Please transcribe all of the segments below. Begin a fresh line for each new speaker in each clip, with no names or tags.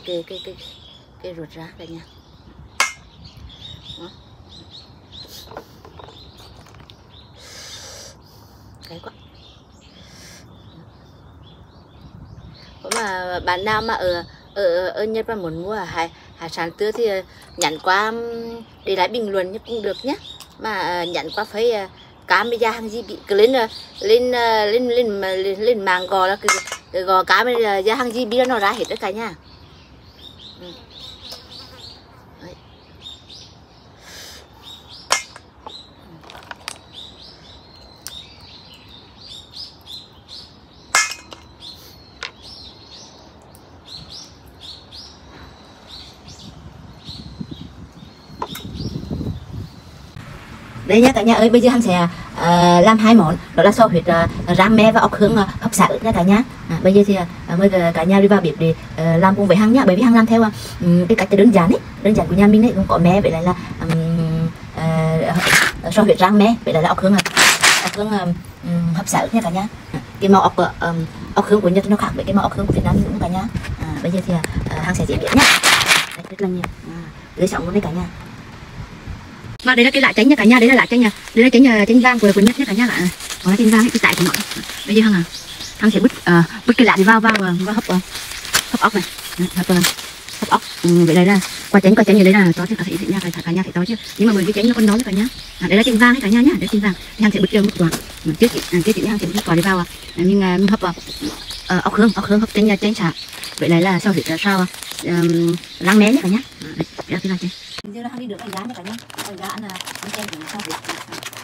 cái cái cái cái, cái ruột rác cả nhà Đó. cái quá. Mà bạn nào mà ở ở ở Nhật mà muốn mua hải hải sản tươi thì ờ, nhắn qua để lại bình luận cũng được nhé mà ờ, nhắn qua phải ờ, camera cá hàng gì bị cứ lên lên lên lên lên, lên mạng gò là cứ gò cá mới ra- ra hàng gì bị nó ra hết tất cả nha. Đây nhá cả nhà ơi bây giờ hắn sẽ uh, làm hai món. Đó là sò huyết ờ, uh, ram me và ốc hương uh, hấp xả ớt nha cả nhà. À, bây giờ thì uh, mời cả- nhà đi vào bếp để uh, làm cùng với hằng nhá. Bởi vì hằng làm theo uh, cái cách đơn giản ấy. Đơn giản của nhà mình ấy cũng có me vậy là um, uh, sò huyết ram me vậy là ốc hương uh, ốc hương uh, um, hấp xả ớt nha cả nhà. À, cái màu ốc uh, um, ốc hương của nhật nó khác với cái màu ốc hương của việt nam cũng cả nhà? À, bây giờ thì uh, sẽ chế biến nhá. Rất là nhiều. À, lấy sóng luôn đấy cả nhà và đây là cái lá chanh nha cả nhà đây là lá chanh nha. Đây là chanh uh, ờ, chanh vàng của của nhất nha cả nhà ạ. Còn là chanh vàng cái tại của nó bây giờ hằng à hằng sẽ bứt uh, bứt cái lá đi vào vào ờ, vào hấp uh, hấp ốc này. Hấp uh, hấp ốc. Ừ, vậy đây là quả chanh quả chanh như đây là to chứ cả thấy nha cả, cả nhà thấy to chứ. Nhưng mà mình cái chanh nó còn đó nữa cả nhà à, đây là chanh vàng hết cả nhà nhá đây là chanh vàng hằng sẽ bứt cho một quả. Ừ, trước chị à, trước chị hằng sẽ bứt quả đi vào à. Nhưng uh, hấp uh, uh, ốc hương ốc hương hấp chanh uh, chanh xả vậy này là sau thì sao um, rang mé nhé cả nhà à, đây, đây là cái này chanh giờ là đi được cái giá nha cả nhá. À, cái giá ăn là anh chanh thì sao thịt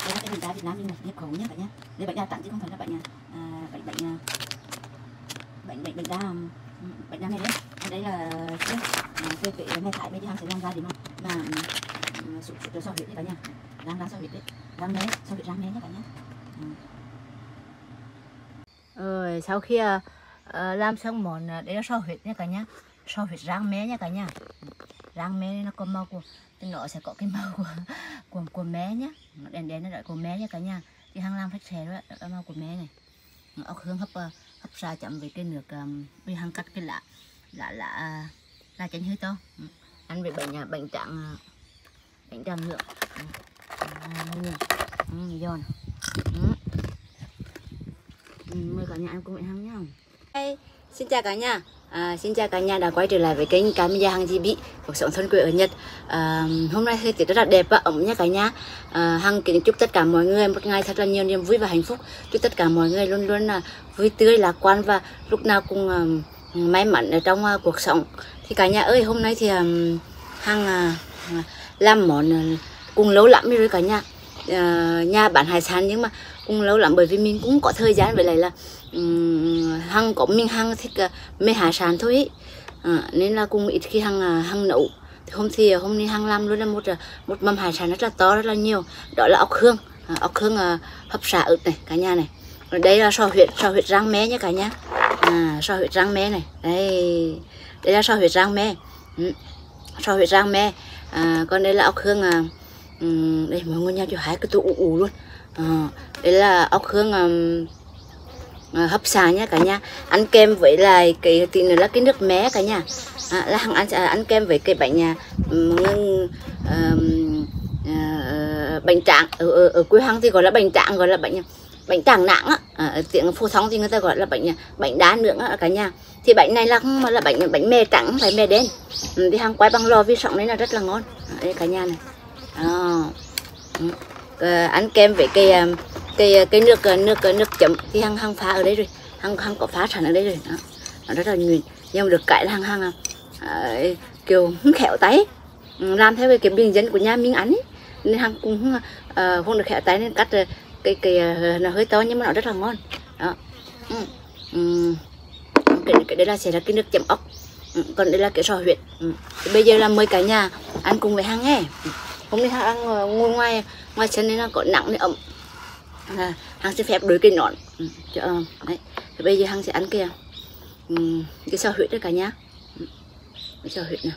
đây là cái bánh giá Việt Nam nhưng mà nhập khẩu nhé cả nhá. Đây bệnh đa tặng chứ không phải là bệnh à, à bệnh bệnh à, bệnh bệnh bệnh đa bệnh đa này đấy. Ở đây là cái cái cái mẹ thải bây giờ hàng sẽ đang ra thì mà mà sụt sụt sau huyết đấy cả nhà đang ra sau huyệt đấy. Rang đấy sau huyệt rang đấy nhé cả nhá. Rồi sau khi uh, làm xong món để đây là sau huyết nha cả nhà sau huyết rang mé nha cả nhà răng mé nó có màu của thì nó sẽ có cái màu của của, của mé nhá. Nó đèn nó đợi của mé nhá cả nhà. Thì hàng làm phát xẻ đó là màu của mé này. Ốc hương hấp ờ, hấp ra chậm với cái nước um, với hàng cắt cái lạ lạ lạ à, là chanh hơi to. Ừ. Ăn về bệnh nhà bệnh trạng bệnh trạng nữa giòn. Ừ. Ừ, mời cả nhà ăn cùng với hàng nhá. Hey, xin chào cả nhà. À, xin chào cả nhà đã quay trở lại với kênh Camilla Hằng GB cuộc sống thôn quê ở Nhật. À, hôm nay thời tiết rất là đẹp và ấm nha cả nhà. À, Hằng kính chúc tất cả mọi người một ngày thật là nhiều niềm vui và hạnh phúc. Chúc tất cả mọi người luôn luôn là vui tươi lạc quan và lúc nào cũng uh, may mắn ở trong uh, cuộc sống. Thì cả nhà ơi hôm nay thì um, Hằng uh, làm món uh, cùng lâu lắm rồi cả nhà. Uh, nhà bán hải sản nhưng mà cũng lâu lắm bởi vì mình cũng có thời gian với lại là um, hằng có mình hằng thích uh, mê hải sản thôi ý. À, nên là cũng ít khi hằng uh, hằng nấu. Thì hôm thì hôm nay hằng làm luôn là một một mâm hải sản rất là to rất là nhiều. Đó là ốc hương. À, ốc hương uh, hấp xả ớt này cả nhà này. Rồi đây là sò huyết sò huyết rang mé nha cả nhà. À, sò huyết rang mé này. Đây đây là sò huyết rang mé ừ. sò huyết rang mé à, còn đây là ốc hương uh, đây mọi người nhau cho hai cái tô ủ ủ luôn. À, đây là ốc hương um, à, hấp xà nha cả nhà. Ăn kem với lại cái tí nữa là cái nước mé cả nhà. À, là hàng ăn à, ăn kem với cái bánh nhà ngưng um, uh, bánh tráng. Ở, ở, ở quê hằng thì gọi là bánh tráng gọi là bánh bánh tráng nặng á. À, tiếng phổ thông thì người ta gọi là bánh à, bánh đá nướng á cả nhà. Thì bánh này là không là bánh à, bánh mè trắng phải mè đen. Ừ, thì hàng quay bằng lò vi sóng đấy là rất là ngon. À, đây cả nhà này à, ăn kem với cái ờ, cái ờ, cái nước ờ, nước nước chấm thì hăng hăng phá ở đây rồi hăng hăng có phá sẵn ở đây rồi đó. nó rất là nhuyễn nhưng mà được cãi là hăng hăng à, kiểu khéo tay ừ, làm theo cái, cái bình dân của nhà mình ăn ấy. nên hăng cũng uh, không được khéo tay nên cắt cái cái nó hơi to nhưng mà nó rất là ngon đó ừ. Ừ. cái, cái đây là sẽ là cái nước chấm ốc ừ. còn đây là cái sò huyệt ừ. Bây giờ là mời cả nhà ăn cùng với hăng nghe ừ hôm nay hăng ăn ờ, ngồi ngoài ngoài sân nên là có nặng nên ẩm à, hằng sẽ phép đối cái nón ừ, cho, ờ, đấy. Thì bây giờ hằng sẽ ăn kia ừ, cái sò huyết đấy cả nhá ừ, cái sò huyết nè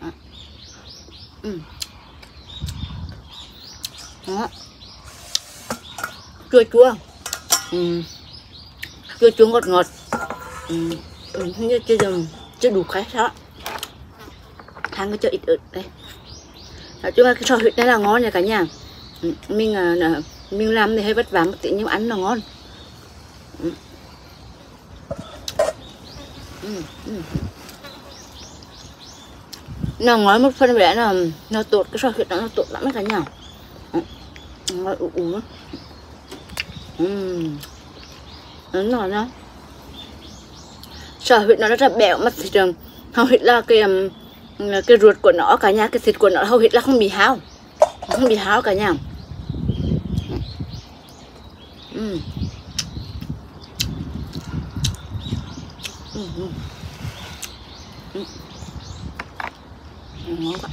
đó. Ừ. đó chua chua ừ. chua chua ngọt ngọt ừ. Ừ, như chưa dùng chưa đủ cái đó hàng cái chợ ít ớt đây nói chung là cái sò huyết này là ngon nha cả nhà ừ, mình à, mình làm thì hơi vất vả một tí nhưng ăn là ngon ừ. Ừ, ừ. nó ngói một phần vẻ là nó tốt cái sò huyết nó tốt lắm cả nhà ừ, ngói ủ ủ ừ. nó ngon đó sò huyết nó rất là béo mà trường hầu hết là cái um, cái ruột của nó, cả nhà, cái thịt của nó hầu hết là không bị hao không bị hao cả nhà uhm. Ừ. Ngon quá.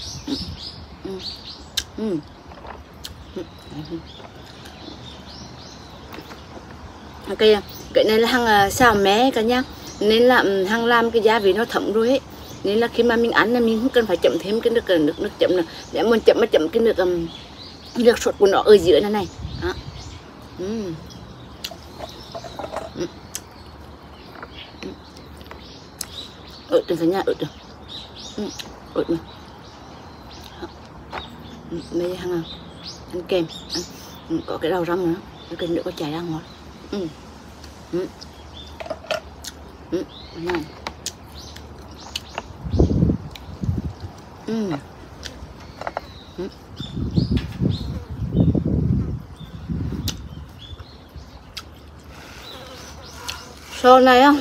Cái cái này là hàng à, xào mé cả nhà nên là ừ, hàng làm cái gia vị nó thấm rồi ấy nên là khi mà mình ăn là mình không cần phải chậm thêm cái nước nước nước chậm nữa để mình chậm mà chậm cái nước um, nước sốt của nó ở giữa này này đó. Uhm. Mm. ớt trên cả nhà ớt ớt mấy hàng ăn kem ăn có cái đầu răm nữa cái nữa có chảy ra ngọt ừ. Ừ. Ừ. ừ. Ừ. Này á,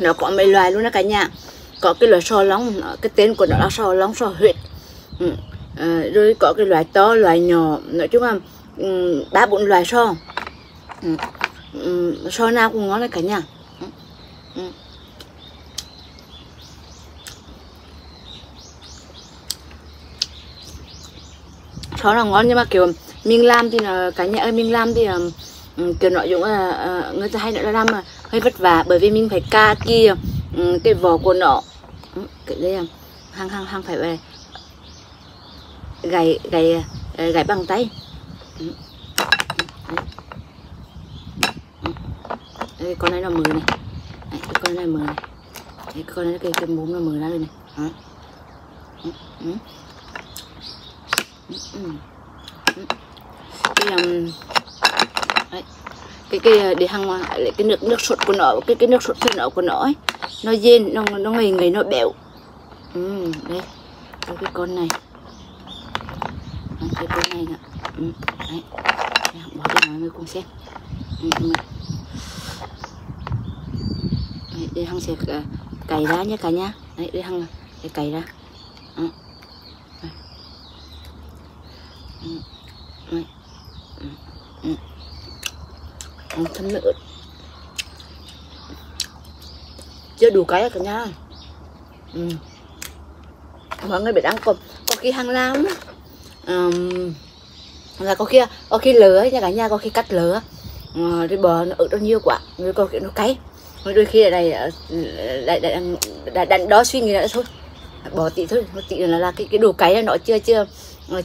nó có mấy loài luôn đó cả nhà có cái loại sò lóng, cái tên của nó là sò lóng sò huyệt ừ. à, rồi có cái loại to loại nhỏ nói chung là ừ, ba bốn loại sò ừ. Ừ. sò nào cũng ngon đấy cả nhà chó là ngon nhưng mà kiểu mình làm thì là cả nhà ơi mình làm thì um, kiểu nội dung là uh, người ta hay nói là làm mà hơi vất vả bởi vì mình phải ca kia um, cái vỏ của nó. Cái đây à, hăng hăng hăng phải về. Gảy gảy ờ, gảy bằng tay. Đây, con này là mười này. Đây, con này mười này. Đây, con này cái cái mồm là mười ra đây này. Đó. Ừ. Ừ. Cái um, đấy. Cái cái ờ, để hàng cái nước nước sốt của nó cái cái nước sốt của nó của nó ấy nó dên nó nó ngầy ngầy nó béo ừ, đây cái, cái con này. Cái con này nè. Ừ, đấy. Bỏ cái mọi người cùng xem. Ừ, đấy, để hằng sẽ ờ, cày ra nhé cả nhá đấy để hằng để cày ra. Ừ. Ăn thấm nữa chưa đủ cái cả nhà ừ. mọi người biết ăn có, có khi hàng lam um, là có khi có khi lửa nha cả nhà có khi cắt lửa uh, thì bò nó ở đó nhiều quá rồi có khi nó cay. Đôi khi ở đây ờ, lại lại đánh đó suy nghĩ lại thôi. Bỏ tí thôi một tí là, là cái cái đồ cái nó chưa chưa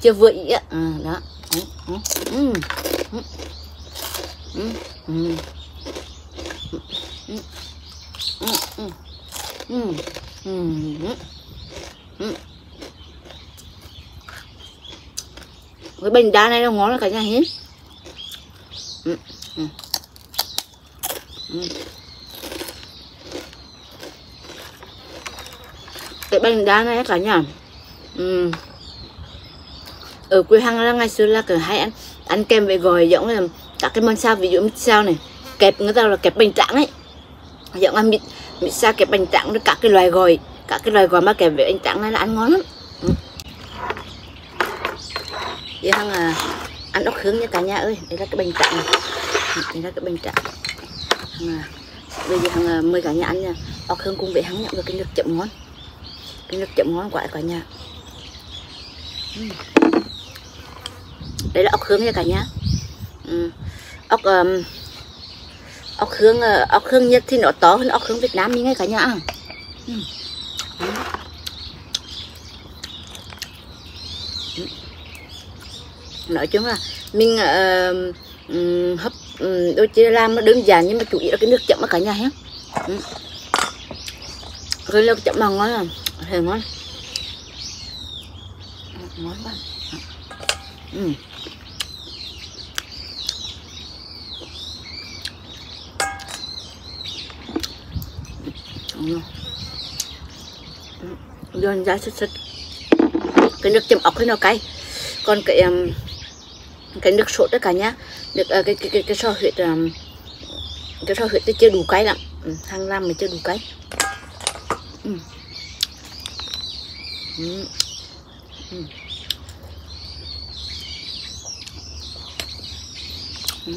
chưa vừa ý á à, đó ừ. Ừ. Ừ. Cái bình đá này nó ngon là cả nhà hết ừ. Ừ. Ừ. cái bánh đá này cả nhà ừ ở quê hăng là ngày xưa là cứ hay ăn ăn kem với gỏi giống là các cái món sao ví dụ mít sao này kẹp người ta là kẹp bánh tráng ấy. Giống ăn mít mít sao kẹp bánh tráng với các cái loài gỏi các cái loài gỏi mà kẹp với bánh tráng này là ăn ngon lắm. Ừ. Vậy hăng à, ăn ốc hương nha cả nhà ơi đây là cái bánh tráng này. Ừ, đây là cái bánh tráng. À, bây giờ hăng à, mời cả nhà ăn nha. Ốc hương cùng với hắn nhận được cái nước chậm ngon. Cái nước chậm ngon quá cả nhà. Uhm đấy là ốc hương nha cả nhà. Ừ. Ốc um, ốc hương uh, ốc hương nhật thì nó to hơn ốc hương Việt Nam như ngay cả nhà ừ. ừ. nói chung là mình uh, um, hấp um, đôi chia làm nó đơn giản nhưng mà chủ yếu là cái nước chậm cả nhà hết ừ. cái nước chấm mà ngon à? Thèm ngon. Ừ, ngon quá. Ừ. Ừ. Rồi ra sứt sứt cái nước chấm ốc thì nó cay còn cái um, cái nước sốt đó cả nhá được uh, ờ, cái cái cái cái so huyệt um, cái so huyệt thì chưa đủ cay lắm ừ, hàng năm mình chưa đủ cay ừ. Ừ. Ừ. Ừ.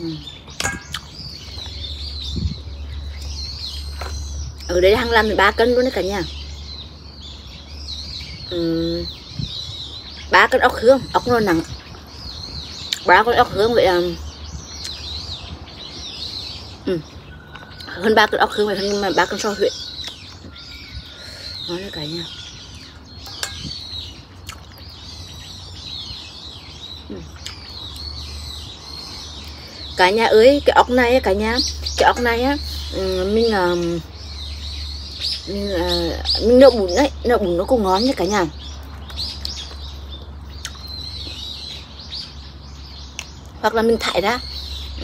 Ừ. ở đây hàng làm ba cân luôn đấy cả nhà. Ừ. Ba cân ốc hương, ốc nó nặng. Ba con ốc hương vậy là ừ. hơn ba cân ốc hương vậy hơn ba cân so huyện. Nói đấy cả nhà. Cả nhà ơi cái ốc này cả nhà. Cái ốc này á ừ, mình làm mình, ờ, mình nấu bún đấy. Nấu bún nó cũng ngon nha cả nhà. Hoặc là mình thải ra.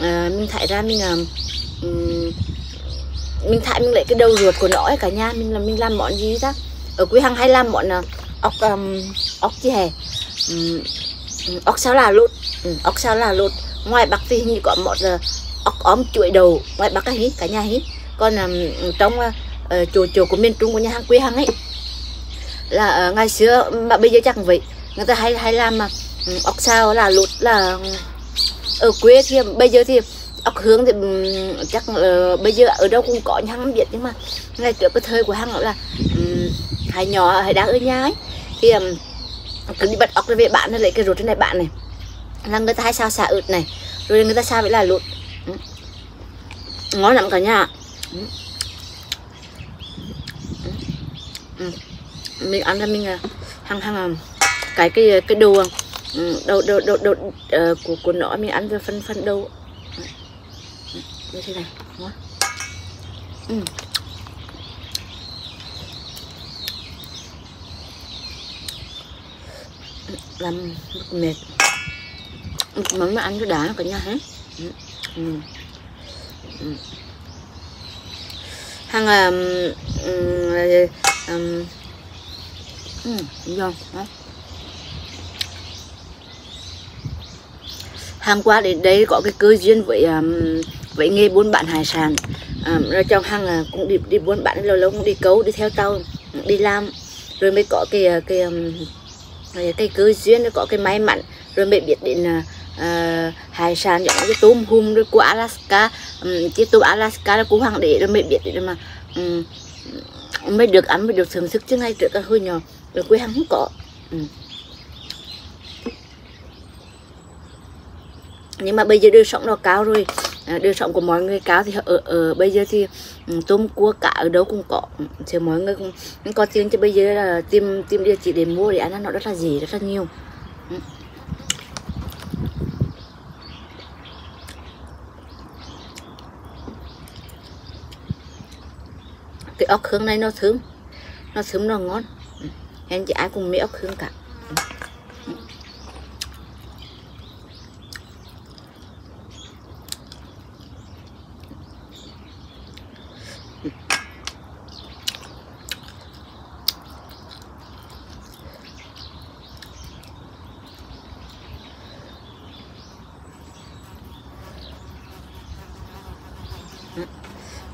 À, mình thải ra mình làm um, mình thải mình lấy cái đầu ruột của nó ấy cả nhà. Mình làm mình làm món gì đó ở quê hàng hay làm món uh, ốc um, ốc gì hè? Um, ốc sao là lụt. Um, ốc sao là lụt ngoài bắc thì như có một ờ, ốc óm chuỗi đầu ngoài bắc cái hí cả nhà hí còn um, trong uh, chỗ chỗ của miền trung của nhà hàng quê hàng ấy là uh, ngày xưa mà bây giờ chắc vậy. Người ta hay hay làm mà uh, ốc sao là lụt là ở quê thì bây giờ thì ốc hướng thì chắc uh, bây giờ ở đâu cũng có nhà hàng biết. Nhưng mà ngày trước cái thời của hàng là um, hai nhỏ hay đang ở nhà ấy thì um, cứ đi bắt ốc về bạn lấy cái ruột trên này bạn này là người ta hay sao xả ướt này rồi người ta sao vậy là lụt ừ. ngon lắm cả nhà. Ừ. Ừ. Mình ăn là mình à, hăng hăng à, cái cái cái đồ đầu đầu đầu đầu uh, của của nó mình ăn về phân phân đầu như thế này ngon. Ừ. làm mệt món mà ăn cho đá cả nhà hết ừ. Ừ. Ừ. hàng um, ngon ừ, đó qua đến đây có cái cơ duyên với um, với nghề buôn bán hải sản um, rồi trong hàng uh, à, cũng đi đi buôn bán lâu lâu cũng đi câu đi theo tàu đi làm rồi mới có cái à, cái um, cái, cái cơ duyên rồi có cái may mắn rồi mới biết đến uh, uh, hải sản giống cái tôm hùm rồi của Alaska. Um, cái tôm Alaska là của hoàng đế rồi mới biết rồi mà um, mới được ăn mới được thưởng thức. Chứ ngay trước cái hơi nhỏ rồi quê hàng không có. Um. nhưng mà bây giờ đời sống nó cao rồi. Đưa đời sống của mọi người cao thì ở, ở bây giờ thì tôm cua cả ở đâu cũng có. Thì mọi người cũng có tiền. Cho bây giờ là tìm tìm địa chỉ để mua để ăn nó rất là dễ rất là nhiều. Ốc hương này nó thơm. Nó thơm, nó ngon. Em chị ai cũng mê ốc hương cả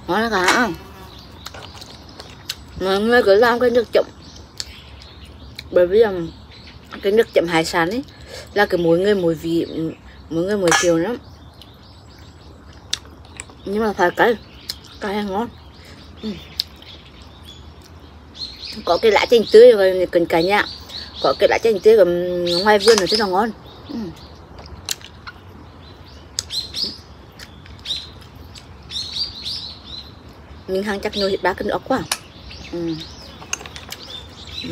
ngon cả mọi người cứ làm cái nước chấm. Bởi vì là cái nước chấm hải sản ấy là cái mỗi người mỗi vị mỗi người mỗi chiều lắm. Nhưng mà phải cay cay ngon. Ừ. có cái lá chanh tươi rồi cần cả nhà. Có cái lá chanh tươi ở ngoài vườn là rất là ngon. Ừ. mình hàng chắc nhồi thịt ba cân ốc quá. Ừ. ừ.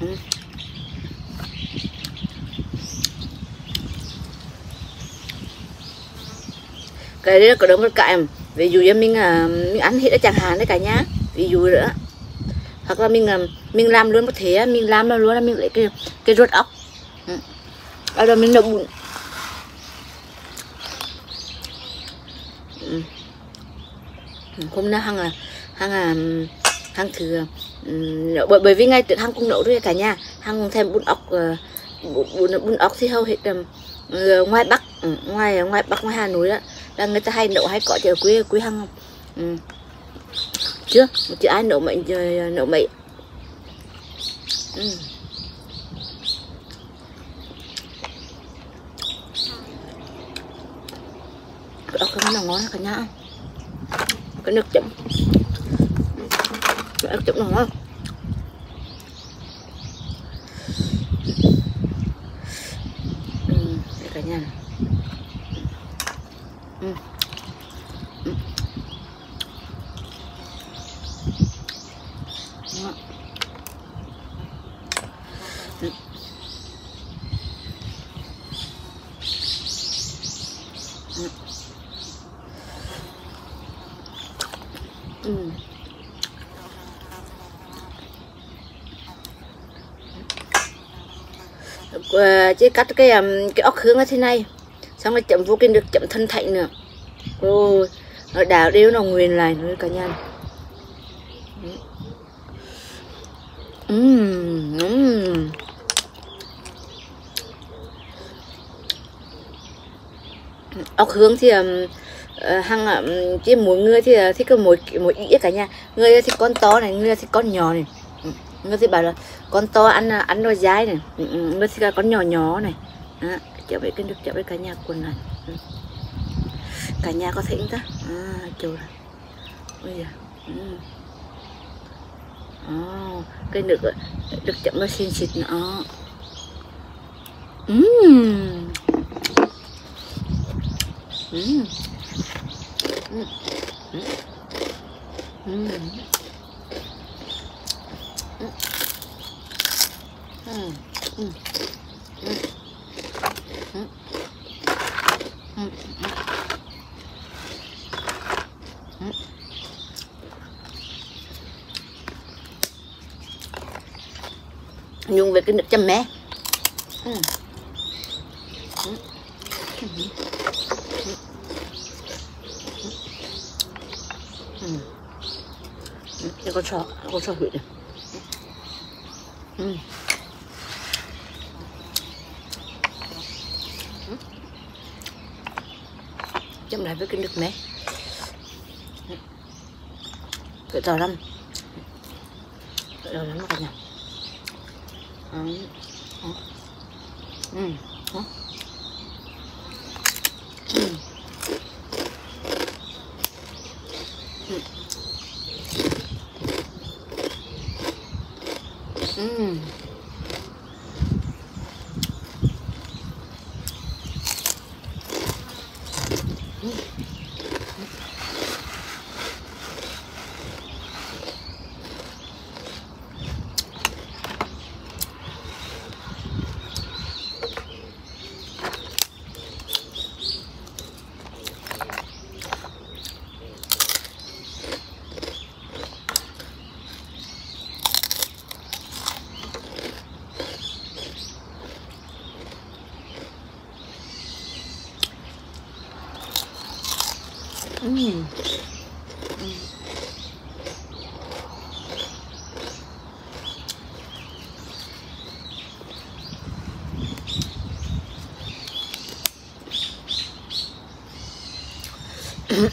Ừ. cái đấy có đống một cạnh ví dụ như mình à, mình ăn hết ở chẳng hạn đấy cả nhà ví dụ nữa hoặc là mình làm mình làm luôn có thể mình làm luôn là mình lấy cái cái ruột ốc ừ. rồi mình đậu bún ừ. ừ. hôm nay hằng à hằng à hằng thử à, ừ, bởi bởi vì ngay trước hằng cũng nấu rồi cả nhà hằng thêm bún ốc à, bún, bún, bún ốc thì hầu hết à, ngoài bắc ừ, ngoài ngoài bắc ngoài hà nội đó là người ta hay nấu hay có ở quê quê hằng ừ chưa chưa ai nấu mấy nấu mấy ừ. cái ốc nó ngon cả nhà. Cái nước chấm. Cái nước chấm nó ngon ừ, cả nhà này. Ừ. Ừ. Ngon. Ừ. Ừ. Ừ. Ờ, chỉ cắt cái um, cái ốc hương ở thế này. Xong rồi chấm vô cái nước chấm thân thạnh nữa. Rồi nó đảo đều nó nguyên lại nữa cả nhà. Ừm, ừm. ốc hương thì um, ờ, hàng um, chỉ mỗi người thì uh, thích có mỗi mỗi ý cả nhà. Người thì con to này người thì con nhỏ này. Ừ, người thì bảo là con to ăn à, ăn nó dai này ừ, ừ, người thì là con nhỏ nhỏ này à, chợ với cái nước chợ với cả nhà quần này Ừ. cả nhà có thỉnh ta à trời ôi bây giờ ừ. Ồ, cái nước ờ, được chậm nó xin xịt nữa Ừm. Ừm. Ừm. Ừm. Nhung về cái nước chấm mé ừ. Ừ. Ừ. Ừ. Cái con sò, con. Ừ. Ừ. xem lại với kinh được mẹ cỡ to lắm. Cỡ to lắm các nhà. Đấy.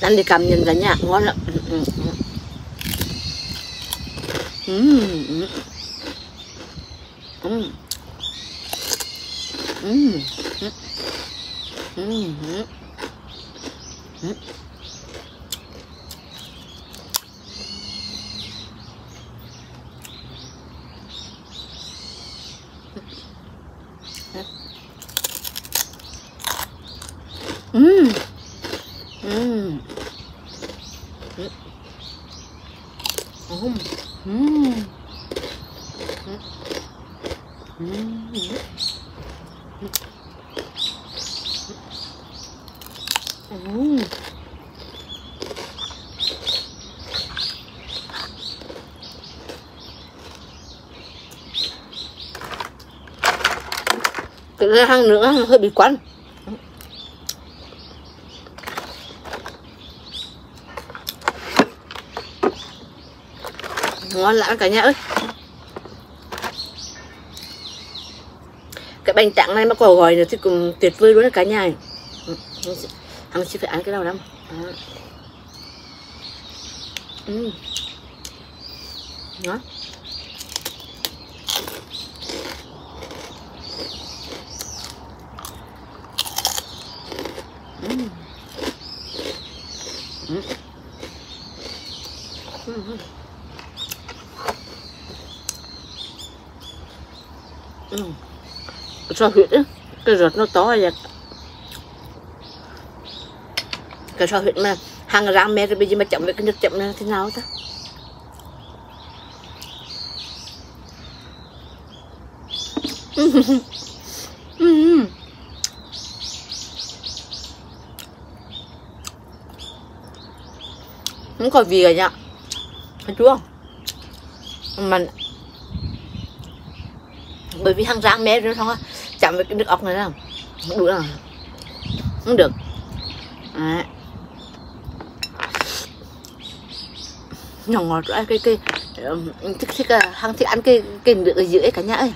ăn đi cầm nhìn cả nhà ngon lắm Mm. Mm. Mm. Mm. Mm. Mm. Thực hăng nữa, hơi bị quắn ngon lắm cả nhà ơi. Cái bánh tráng này mà có gọi nữa thì cũng tuyệt vời luôn cả nhà hắn chỉ phải ăn cái nào lắm. Ừ. ngon. Mm. Mm. Ừ sao huyết á? Cái ruột nó to vậy cái sao huyết mà hàng rang mẹ rồi bây giờ mà chậm với cái nước chậm là thế nào ta? Không có gì rồi nhá. Thấy chưa? Mình bởi vì hàng rang mẹ rồi không á chạm với cái nước ốc này đâu à? không được rồi, không được. Nhỏ ngọt cái cái cái thích thích à, hăng thích ăn cái cái nước ở dưới cả nhà ơi.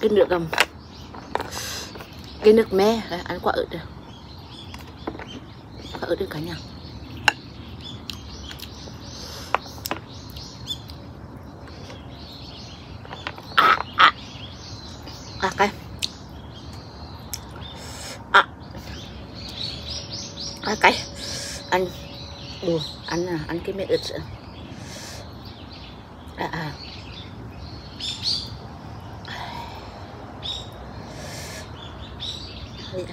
Cái nước um, cái nước me ăn quả ớt được quả ớt được cả nhà. À cái à. À cái. Anh. Đùa anh à anh cái mẹ ớt à à. Ừ.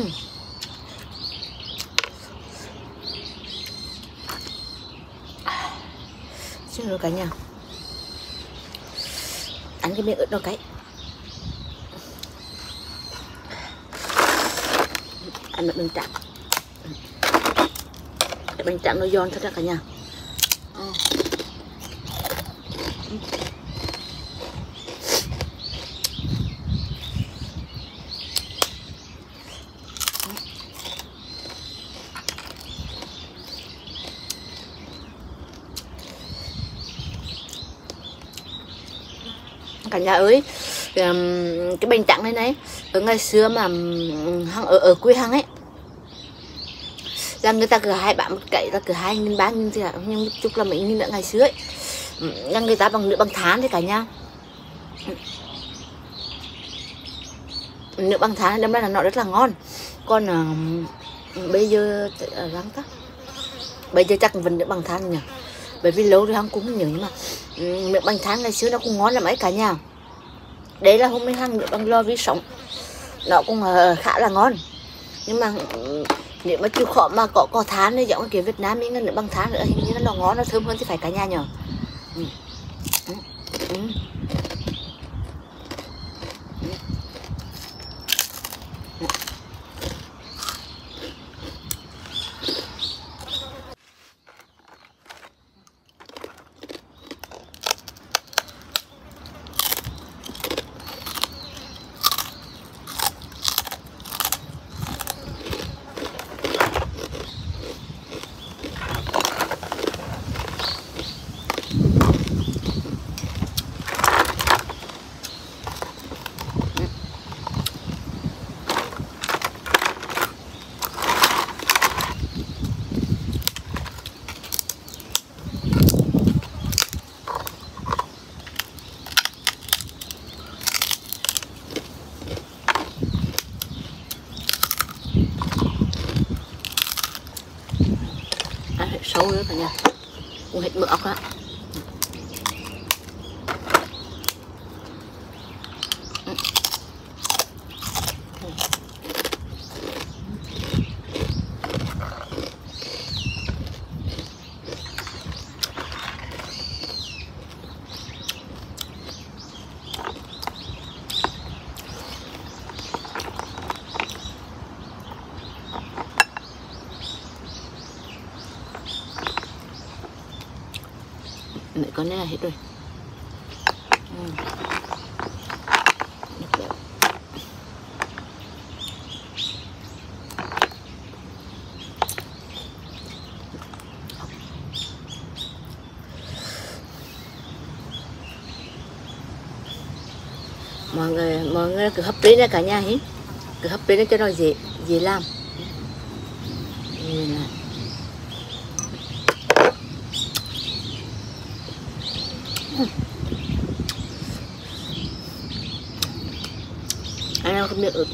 Ừ. Xin lỗi cả nhà. Ăn cái miếng ớt đó cái. Ăn được bánh tráng. Cái bánh tráng nó giòn thật ra cả nhà. Nhà ơi. Cái bánh trắng này này ở ngày xưa mà hăng ở, ở quê hăng ấy là người ta cứ hai bạn một cậy là cứ hai nghìn ba nghìn thì nhưng chục là mấy nghìn nữa ngày xưa ấy. Là người ta bằng nước bằng tháng đấy cả nha nước bằng tháng đâm ra là nó rất là ngon. Còn uh, bây giờ ờ, răng tắt bây giờ chắc vẫn nước bằng tháng nhỉ. Bởi vì lâu rồi hắn cũng nhớ nhưng mà nước bằng tháng ngày xưa nó cũng ngon lắm ấy cả nhà đấy là hôm nay hàng nước bằng lo vi sống nó cũng ờ, khá là ngon. Nhưng mà ừ, nếu mà chịu khó mà có có thán thì giống kiểu Việt Nam mình nước bằng thán nữa. Hình như nó ngon, nó thơm hơn thì phải cả nhà nhở ừ. Ừ. ừ. Con này là hết rồi ừ. Mọi người mọi người cứ hấp lấy ra cả nhà hết cứ hấp lên cho nó dễ dễ làm Đây này. anh em không miệng ực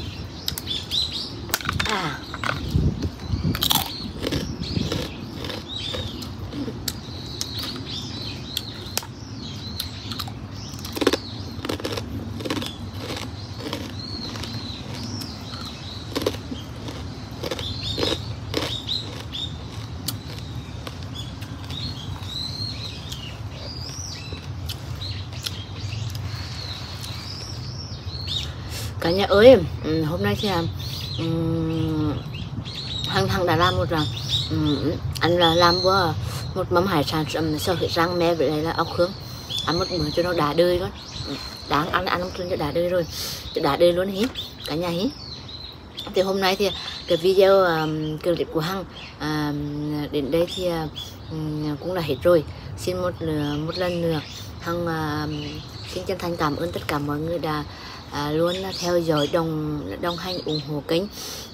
à cả nhà ơi ừ, hôm nay thì um, thằng thằng đã làm một là um, anh là làm qua một mâm hải sản um, sau khi rang mẹ với lại là ốc hương. Ăn một bữa cho nó đã đời luôn đáng ăn ăn không cho đã đời rồi. Cho đã đời luôn hí cả nhà hí. Thì hôm nay thì cái video um, clip của hằng um, đến đây thì um, cũng là hết rồi. Xin một một lần nữa hằng um, xin chân thành cảm ơn tất cả mọi người đã à, luôn theo dõi đồng đồng hành ủng hộ kênh.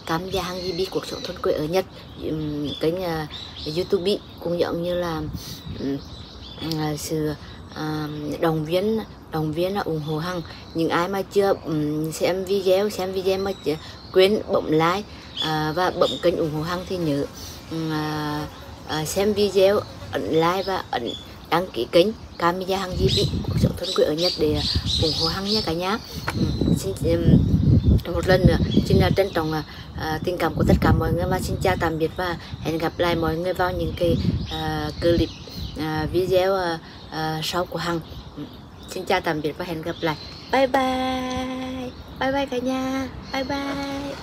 Cam gia hàng GB cuộc sống thôn quê ở Nhật kênh uh, YouTube cũng giống như là uh, sự à, uh, đồng viên đồng viên là ủng hộ hằng những ai mà chưa um, xem video xem video mà chưa, quên bấm like uh, và bấm kênh ủng hộ hằng thì nhớ uh, uh, xem video ấn like và ấn đăng ký kênh camera hàng di bị cuộc sống thôn quê ở Nhật để uh, ủng hộ hàng nha cả nhà. Ừ, xin um, một lần nữa xin uh, trân trọng uh, uh tình cảm của tất cả mọi người và xin chào tạm biệt và hẹn gặp lại mọi người vào những cái uh, clip uh, video uh, uh, sau của Hằng. Ừ, xin chào tạm biệt và hẹn gặp lại. Bye bye. Bye bye cả nhà. Bye bye.